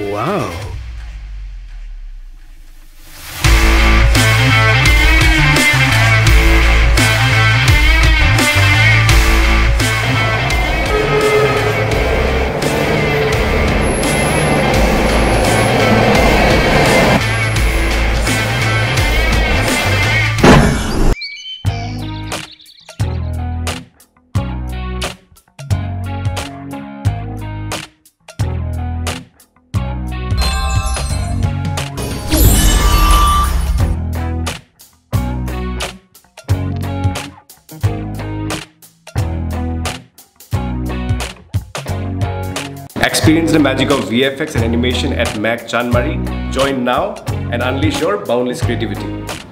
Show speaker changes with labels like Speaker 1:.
Speaker 1: Wow.
Speaker 2: Experience the magic of VFX and animation at MAC Chanmari. Join now and unleash your boundless creativity.